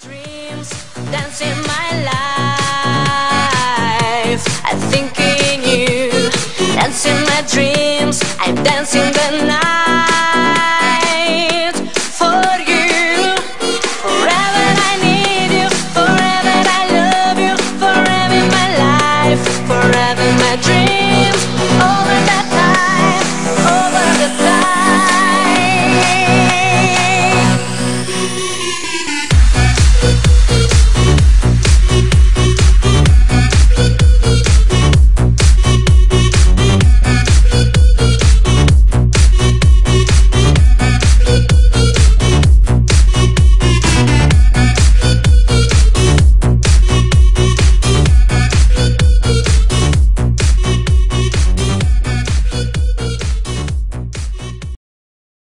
dreams dancing my life. I think in you dancing my dreams. I'm dancing the night for you. Forever I need you forever I love you forever my life forever my dreams. oh,